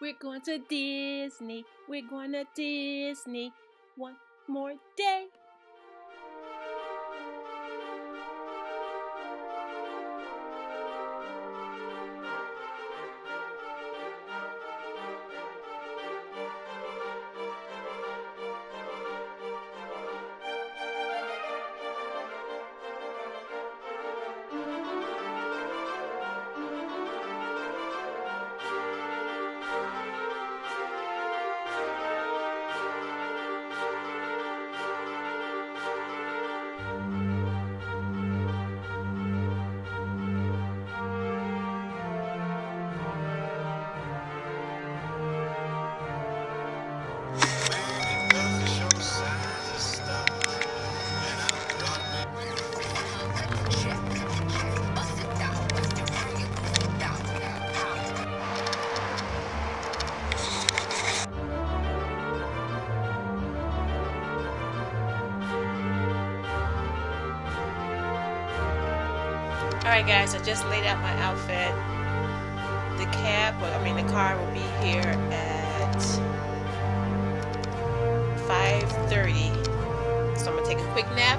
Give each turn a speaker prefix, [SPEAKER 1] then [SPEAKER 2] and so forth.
[SPEAKER 1] We're going to Disney. We're going to Disney. One more day. Alright guys, I just laid out my outfit. The cab, well, I mean the car will be here at 5.30. So I'm going to take a quick nap